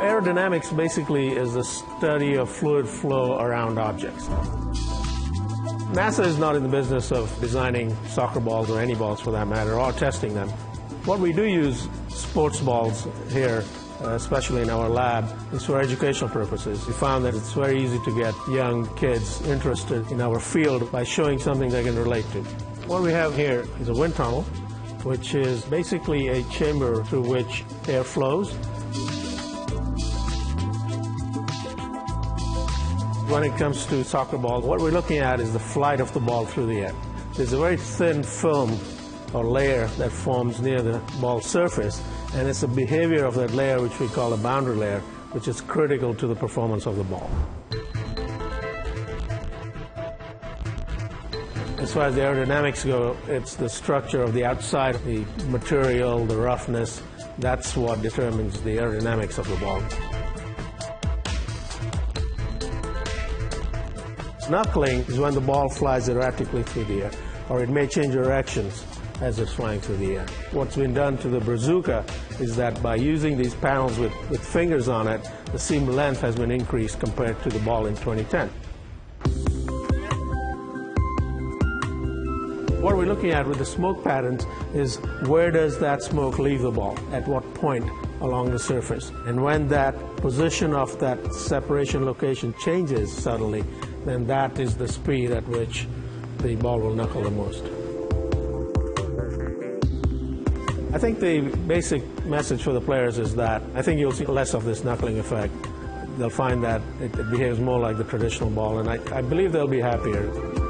Aerodynamics basically is the study of fluid flow around objects. NASA is not in the business of designing soccer balls or any balls for that matter, or testing them. What we do use sports balls here, uh, especially in our lab, is for educational purposes. We found that it's very easy to get young kids interested in our field by showing something they can relate to. What we have here is a wind tunnel, which is basically a chamber through which air flows When it comes to soccer ball, what we're looking at is the flight of the ball through the air. There's a very thin film or layer that forms near the ball surface, and it's the behavior of that layer which we call a boundary layer, which is critical to the performance of the ball. As far as the aerodynamics go, it's the structure of the outside, the material, the roughness. That's what determines the aerodynamics of the ball. Knuckling is when the ball flies erratically through the air, or it may change directions as it's flying through the air. What's been done to the Brazuca is that by using these panels with, with fingers on it, the seam length has been increased compared to the ball in 2010. What we're looking at with the smoke patterns is where does that smoke leave the ball? At what point along the surface? And when that position of that separation location changes suddenly, then that is the speed at which the ball will knuckle the most. I think the basic message for the players is that I think you'll see less of this knuckling effect. They'll find that it, behaves more like the traditional ball, and I, I believe they'll be happier.